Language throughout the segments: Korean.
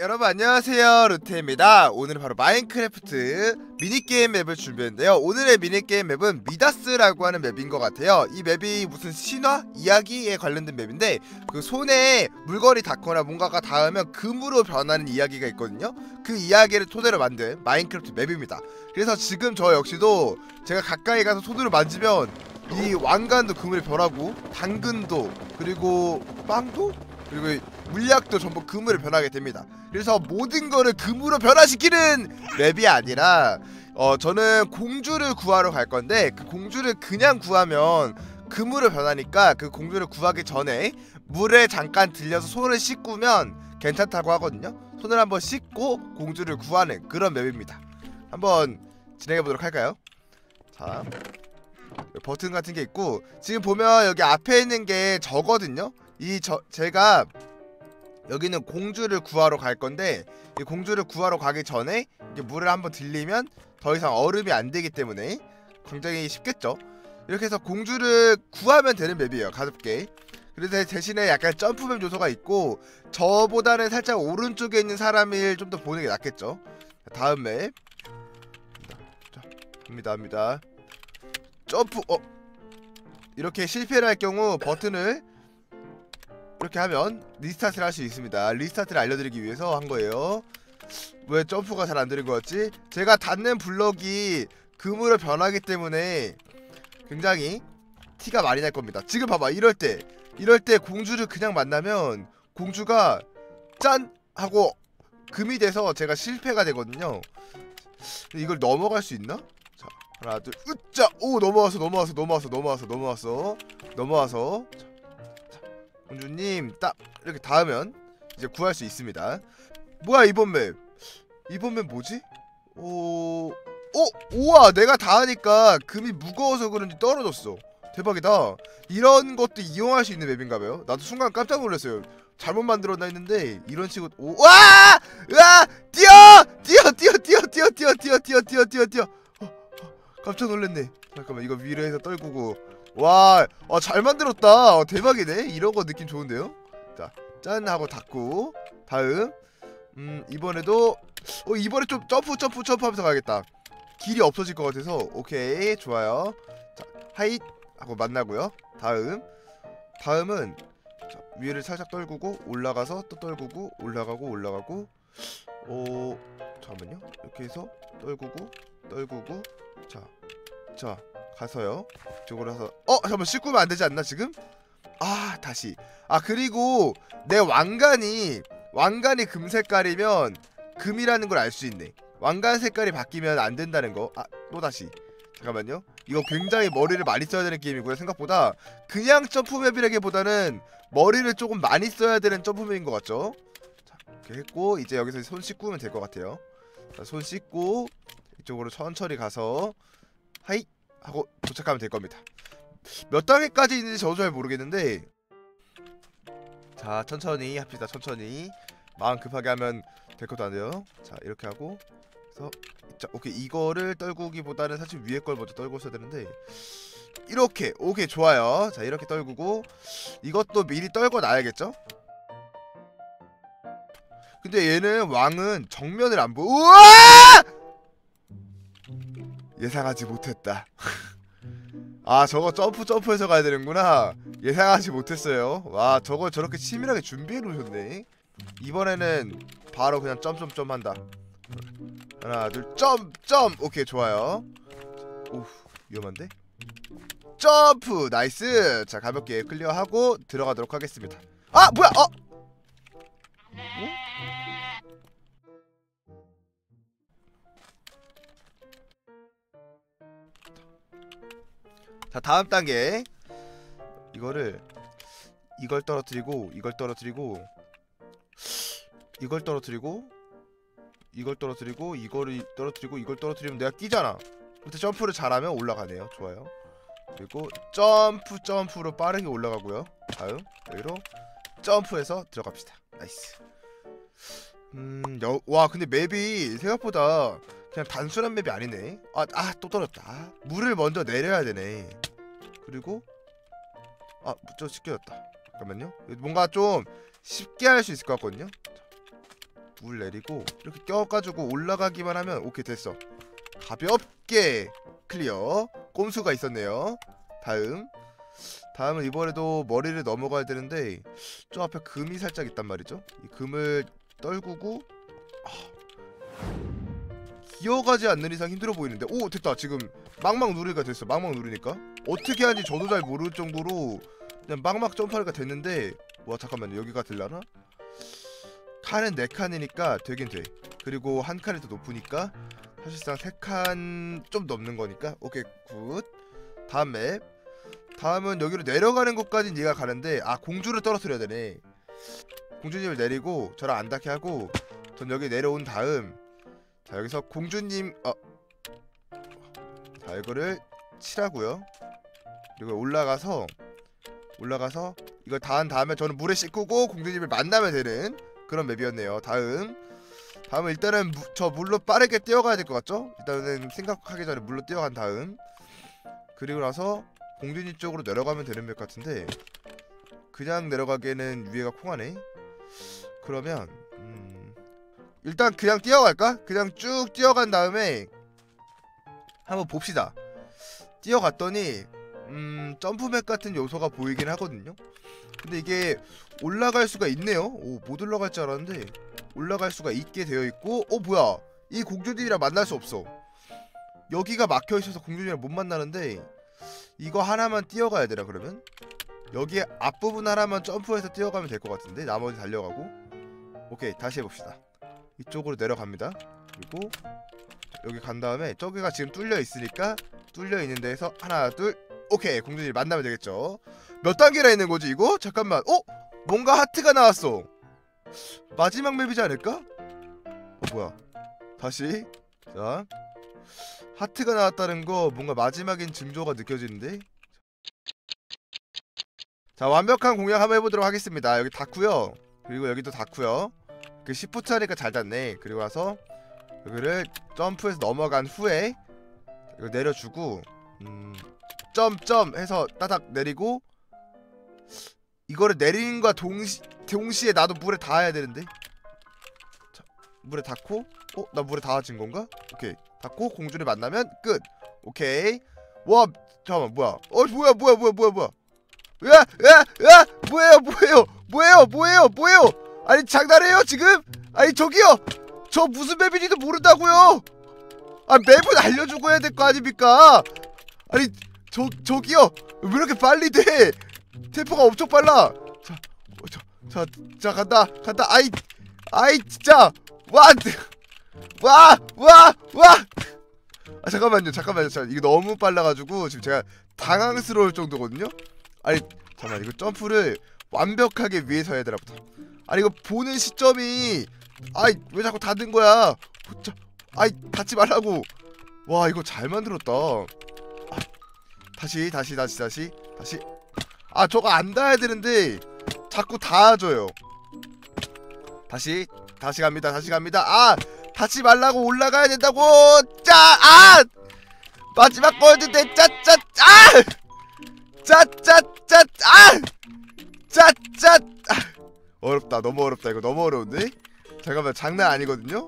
여러분 안녕하세요. 루태입니다. 오늘은 바로 마인크래프트 미니게임 맵을 준비했는데요. 오늘의 미니게임 맵은 미다스라고 하는 맵인 것 같아요. 이 맵이 무슨 신화? 이야기에 관련된 맵인데 그 손에 물건이 닿거나 뭔가가 닿으면 금으로 변하는 이야기가 있거든요. 그 이야기를 토대로 만든 마인크래프트 맵입니다. 그래서 지금 저 역시도 제가 가까이 가서 손으로 만지면 이 왕관도 금으로 변하고 당근도 그리고 빵도 그리고 물약도 전부 금으로 변하게 됩니다. 그래서 모든 거를 금으로 변화시키는 맵이 아니라 어 저는 공주를 구하러 갈 건데 그 공주를 그냥 구하면 금으로 변하니까 그 공주를 구하기 전에 물에 잠깐 들려서 손을 씻으면 괜찮다고 하거든요. 손을 한번 씻고 공주를 구하는 그런 맵입니다. 한번 진행해 보도록 할까요? 자. 버튼 같은 게 있고 지금 보면 여기 앞에 있는 게 저거든요. 이 저 제가 여기는 공주를 구하러 갈 건데 이 공주를 구하러 가기 전에 물을 한번 들리면 더 이상 얼음이 안 되기 때문에 굉장히 쉽겠죠. 이렇게 해서 공주를 구하면 되는 맵이에요. 가볍게. 그래서 대신에 약간 점프맵 요소가 있고 저보다는 살짝 오른쪽에 있는 사람을 좀 더 보는 게 낫겠죠. 자, 다음 맵. 자, 갑니다, 갑니다. 점프. 어. 이렇게 실패를 할 경우 버튼을 이렇게 하면 restart를 할 수 있습니다. restart를 알려드리기 위해서 한 거예요. 왜 점프가 잘 안 되는 거였지? 제가 닿는 블럭이 금으로 변하기 때문에 굉장히 티가 많이 날 겁니다. 지금 봐봐 이럴 때 이럴 때 공주를 그냥 만나면 공주가 짠 하고 금이 돼서 제가 실패가 되거든요. 이걸 넘어갈 수 있나? 자 하나 둘 으짜 오 넘어왔어 넘어왔어 넘어왔어 넘어왔어 넘어왔어 넘어와서 자, 공주님 딱 이렇게 닿으면 이제 구할 수 있습니다. 뭐야 이번 맵? 이번 맵 뭐지? 오, 어, 우와 내가 닿으니까 금이 무거워서 그런지 떨어졌어. 대박이다. 이런 것도 이용할 수 있는 맵인가봐요. 나도 순간 깜짝 놀랐어요. 잘못 만들었나 했는데 이런 식으로 오, 와, 와, 뛰어, 뛰어, 뛰어, 뛰어, 뛰어, 뛰어, 뛰어, 뛰어, 뛰어, 뛰어, 뛰어. 어, 어, 깜짝 놀랐네. 잠깐만 이거 위로 해서 떨구고. 와, 아, 잘 만들었다. 어, 대박이네. 이런 거 느낌 좋은데요? 자, 짠 하고 닫고 다음 음 이번에도 어 이번에 좀 점프 점프 점프 하면서 가야겠다. 길이 없어질 것 같아서 오케이 좋아요. 자 하잇 하고 만나고요. 다음 다음은 자, 위를 살짝 떨구고 올라가서 또 떨구고 올라가고 올라가고 어 잠깐만요. 이렇게 해서 떨구고 떨구고 자 자 가서요. 이쪽으로 해서 어 잠깐만 씻으면 안 되지 않나 지금? 아 다시. 아 그리고 내 왕관이 왕관이 금 색깔이면 금이라는 걸 알 수 있네. 왕관 색깔이 바뀌면 안 된다는 거 아 또 다시. 잠깐만요. 이거 굉장히 머리를 많이 써야 되는 게임이고요 생각보다. 그냥 점프맵이라기보다는 머리를 조금 많이 써야 되는 점프맵인 것 같죠? 자 이렇게 했고 이제 여기서 손 씻고 면 될 것 같아요. 자, 손 씻고 이쪽으로 천천히 가서 hi 하고 도착하면 될 겁니다. 몇 단계까지 있는지 저도 잘 모르겠는데 자 천천히 합시다 천천히. 마음 급하게 하면 될 것도 안 돼요. 자 이렇게 하고 그래서 자 오케이. 이거를 떨구기보다는 사실 위에 걸 먼저 떨고 있어야 되는데 이렇게. 오케이 좋아요. 자 이렇게 떨구고 이것도 미리 떨궈 놔야겠죠? 근데 얘는 왕은 정면을 안 보. 우와! 예상하지 못했다. 아 저거 점프 점프해서 가야 되는구나. 예상하지 못했어요. 와 저걸 저렇게 치밀하게 준비해 놓으셨네. 이번에는 바로 그냥 점점점 한다. 하나 둘점점! 오케이 좋아요. 오 위험한데? 점프! nice! 자 가볍게 clear하고 들어가도록 하겠습니다. 아 뭐야! 어 자 다음 단계. 이거를 이걸 떨어뜨리고 이걸 떨어뜨리고 이걸 떨어뜨리고 이걸 떨어뜨리고 이거를 떨어뜨리고 이걸 떨어뜨리면 내가 뛰잖아. 근데 점프를 잘하면 올라가네요. 좋아요. 그리고 점프 점프로 빠르게 올라가고요. 다음. 여기로 점프해서 들어갑시다. nice. 음와 근데 map이 생각보다 그냥 단순한 맵이 아니네. 아아또 떨어졌다. 아, 물을 먼저 내려야 되네. 그리고 아저 쉽게 졌다. 잠깐만요. 뭔가 좀 쉽게 할 수 있을 것 같거든요. 물 내리고 이렇게 껴가지고 올라가기만 하면 오케이 됐어. 가볍게 클리어. 꼼수가 있었네요. 다음. 다음은 이번에도 머리를 넘어가야 되는데 저 앞에 금이 살짝 있단 말이죠. 이 금을 떨구고 아, 기어가지 않는 이상 힘들어 보이는데. 오 됐다. 지금 막막 누르니까 됐어. 막막 누르니까. 어떻게 하는지 저도 잘 모를 정도로 그냥 막막 점프하니까 됐는데. 와 잠깐만요. 여기가 될라나? 칸은 4칸이니까 되긴 돼. 그리고 한 칸이 더 높으니까 사실상 3칸 좀 넘는 거니까. 오케이 good. 다음 map. 다음은 여기로 내려가는 것까진 이해가 가는데 아 공주를 떨어뜨려야 되네. 공주님을 내리고 저랑 안 닿게 하고 전 여기 내려온 다음 자 여기서 공주님 어. 자 이거를 치라고요. 그리고 올라가서 올라가서 이걸 다한 다음에 저는 물에 씻고 공주님을 만나면 되는 그런 맵이었네요. 다음. 다음은 일단은 무, 저 물로 빠르게 뛰어가야 될 것 같죠? 일단은 생각하기 전에 물로 뛰어간 다음. 그리고 나서 공주님 쪽으로 내려가면 되는 맵 같은데 그냥 내려가기에는 위에가 콩하네. 그러면 음, 일단 그냥 뛰어갈까? 그냥 쭉 뛰어간 다음에 한번 봅시다. 뛰어갔더니 음 점프맵 같은 요소가 보이긴 하거든요. 근데 이게 올라갈 수가 있네요. 오못 올라갈 줄 알았는데 올라갈 수가 있게 되어 있고 어 뭐야? 이 공주님이랑 만날 수 없어. 여기가 막혀 있어서 공주님이랑 못 만나는데 이거 하나만 뛰어가야 되나 그러면? 여기 앞부분 하나만 점프해서 뛰어가면 될 것 같은데 나머지 달려가고. 오케이 다시 해봅시다 이쪽으로 내려갑니다. 그리고 여기 간 다음에 저기가 지금 뚫려 있으니까 뚫려 있는 데에서 하나 둘 오케이. 공주님 만나면 되겠죠? 몇 단계나 있는 거지 이거? 잠깐만. 어? 뭔가 하트가 나왔어. 마지막 맵이지 않을까? 어 뭐야? 다시. 자. 하트가 나왔다는 거 뭔가 마지막인 징조가 느껴지는데? 자 완벽한 공략 한번 해보도록 하겠습니다. 여기 닫고요. 그리고 여기도 닫고요 그 시프트 하니까 잘 닫네. 그리고 와서 여기를 점프해서 넘어간 후에 이거 내려주고 음 점점 해서 따닥 내리고 이거를 거 동시, 동시에 나도 물에 닿아야 되는데? 자, 물에 닿고 어? 나 물에 닿아진 건가? 오케이. 닿고 공주를 만나면 끝. 오케이. 와 잠깐만 뭐야? 어 뭐야 뭐야 뭐야 뭐야 뭐야? 으아 으아 으아 뭐예요 뭐예요? 뭐예요 뭐예요 뭐예요 아니 장난해요 지금? 아니 저기요. 저 무슨 맵인지도 모른다고요. 아 맵은 알려주고 해야 될 거 아닙니까? 아니 저 저기요. 왜 이렇게 빨리 돼? 템포가 엄청 빨라. 자, 어, 자, 자, 자 간다 간다. 아이 아이 진짜. 와와와와. 아 잠깐만요 잠깐만요. 자, 이거 너무 빨라가지고 지금 제가 당황스러울 정도거든요. 아니 잠깐만. 이거 점프를 완벽하게 위에서 해야 되나 보다 아니 이거 보는 시점이 아이 왜 자꾸 닫은 거야? 자, 아이 닫지 말라고. 와 이거 잘 만들었다. 아, 다시 다시 다시 다시 다시. 아 저거 안 닿아야 되는데 자꾸 닿아줘요. 다시 다시 갑니다 다시 갑니다. 아 닿지 말라고 올라가야 된다고. 짜아! 마지막 거였는데 짜짜 아 짜짜짜 아 짜짜! 아! 어렵다. 너무 어렵다. 이거 너무 어려운데? 잠깐만. 장난 아니거든요?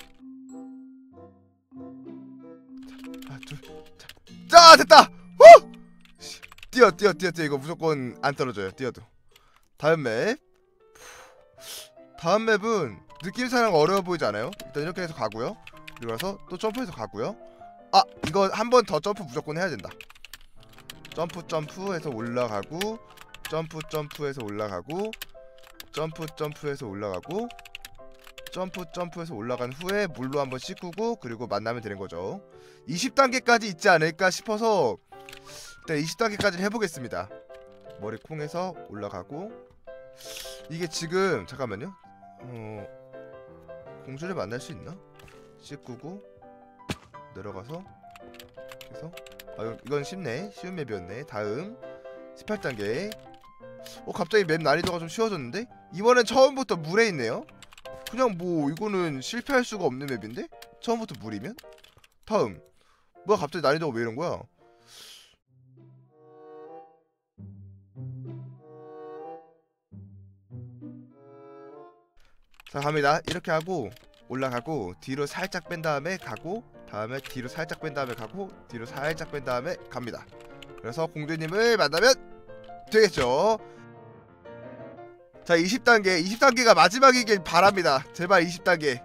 아, 둘, 자, 자 됐다! 후! 뛰어 뛰어 뛰어 뛰어. 이거 무조건 안 떨어져요. 뛰어도. 다음 map. 다음 map은 느낌상 어려워 보이지 않아요? 일단 이렇게 해서 가고요. 그리고 나서 또 점프해서 가고요. 아 이거 한 번 더 점프 무조건 해야 된다. 점프 점프해서 올라가고 점프 점프해서 올라가고 점프 점프해서 올라가고 점프 점프해서 올라간 후에 물로 한번 씻고 그리고 만나면 되는 거죠. 20단계까지 있지 않을까 싶어서 일단 20단계까지 해보겠습니다. 머리 콩에서 올라가고 이게 지금 잠깐만요. 어 공주를 만날 수 있나? 씻고 내려가서 해서 아 이건 쉽네. 쉬운 맵이었네. 다음 18단계 어 갑자기 맵 난이도가 좀 쉬워졌는데? 이번엔 처음부터 물에 있네요 그냥 뭐 이거는 실패할 수가 없는 맵인데? 처음부터 물이면? 다음 뭐야 갑자기 난이도가 왜 이런 거야 자 갑니다 이렇게 하고 올라가고 뒤로 살짝 뺀 다음에 가고 다음에 뒤로 살짝 뺀 다음에 가고 뒤로 살짝 뺀 다음에 갑니다. 그래서 공주님을 만나면 되겠죠. 자 20단계 20단계가 마지막이길 바랍니다. 제발 20단계.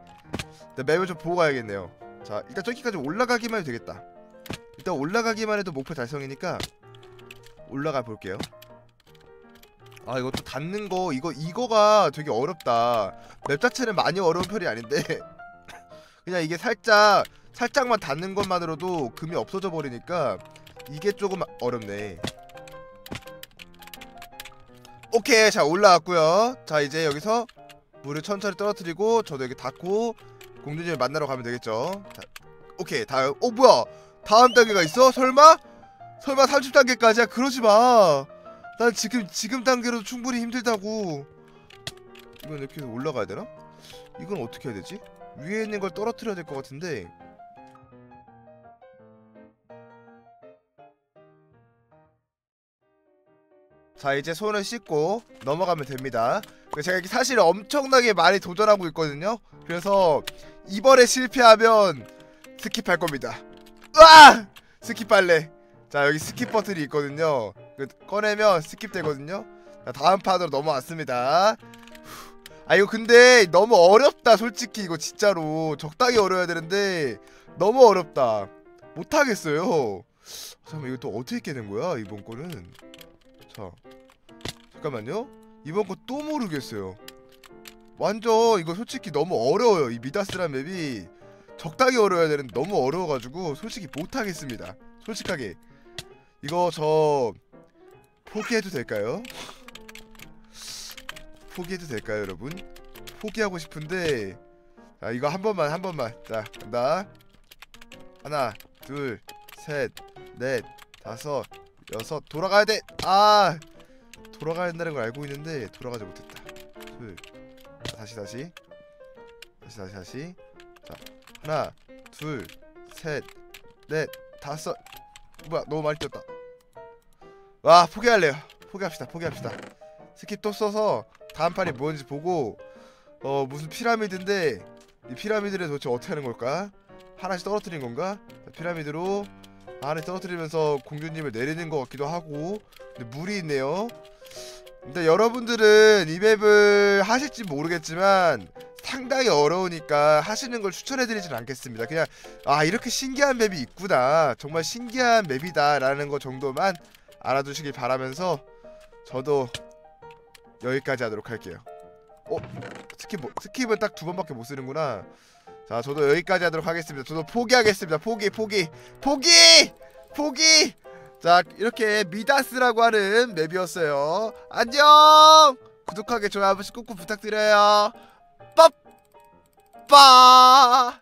네, 맵을 좀 보고 가야겠네요. 자 일단 저기까지 올라가기만 해도 되겠다. 일단 올라가기만 해도 목표 달성이니까 올라가 볼게요. 아또 닿는 거 이거 이거가 되게 어렵다. 맵 자체는 많이 어려운 편이 아닌데 그냥 이게 살짝 살짝만 닿는 것만으로도 금이 없어져 버리니까 이게 조금 어렵네. 오케이 자 올라왔고요. 자 이제 여기서 물을 천천히 떨어뜨리고 저도 여기 닫고 공주님을 만나러 가면 되겠죠. 자 오케이 다음 어 뭐야 다음 단계가 있어? 설마? 설마 30단계까지야? 그러지 마. 난 지금 지금 단계로도 충분히 힘들다고. 이건 이렇게 해서 올라가야 되나? 이건 어떻게 해야 되지? 위에 있는 걸 떨어뜨려야 될 것 같은데. 자 이제 손을 씻고 넘어가면 됩니다. 그 제가 사실 엄청나게 많이 도전하고 있거든요. 그래서 이번에 실패하면 skip할 겁니다. 으아! skip 할래. 자 여기 skip 버튼이 있거든요. 그 꺼내면 skip 되거든요. 자 다음 판으로 넘어왔습니다. 후. 아 이거 근데 너무 어렵다 솔직히 이거 진짜로 적당히 어려워야 되는데 너무 어렵다. 못하겠어요. 잠깐만 이거 또 어떻게 깨는 거야 이번 거는? 자 잠깐만요. 이번 거 또 모르겠어요. 완전 이거 솔직히 너무 어려워요. 이 미다스란 맵이 적당히 어려워야 되는데 너무 어려워가지고 솔직히 못하겠습니다. 솔직하게 이거 저 포기해도 될까요? 포기해도 될까요, 여러분? 포기하고 싶은데 자 이거 한 번만 한 번만 자 간다 하나 둘 셋 넷 다섯 여섯. 돌아가야 돼 아 돌아가야 된다는 걸 알고 있는데 돌아가지 못했다. 둘. 자, 다시 다시. 다시 다시 다시. 자 하나 둘셋넷 다섯. 뭐야 너무 많이 뛰었다. 와 포기할래요. 포기합시다 포기합시다. skip 또 써서 다음 판이 뭔지 보고 어 무슨 피라미드인데 이 피라미드를 도대체 어떻게 하는 걸까? 하나씩 떨어뜨린 건가? 자, 피라미드로 안에 떨어뜨리면서 공주님을 내리는 것 같기도 하고 근데 물이 있네요 근데 여러분들은 이 map을 하실지 모르겠지만 상당히 어려우니까 하시는 걸 추천해드리진 않겠습니다. 그냥 아 이렇게 신기한 map이 있구나 정말 신기한 map이다 라는 거 정도만 알아두시길 바라면서 저도 여기까지 하도록 할게요. 어? skip 뭐, skip은 딱 두 번밖에 못 쓰는구나. 자 저도 여기까지 하도록 하겠습니다. 저도 포기하겠습니다. 포기 포기 포기 포기 자 이렇게 미다스라고 하는 map이었어요. 안녕 구독하기 좋아요 한 번씩 꾹꾹 부탁드려요. 빠빠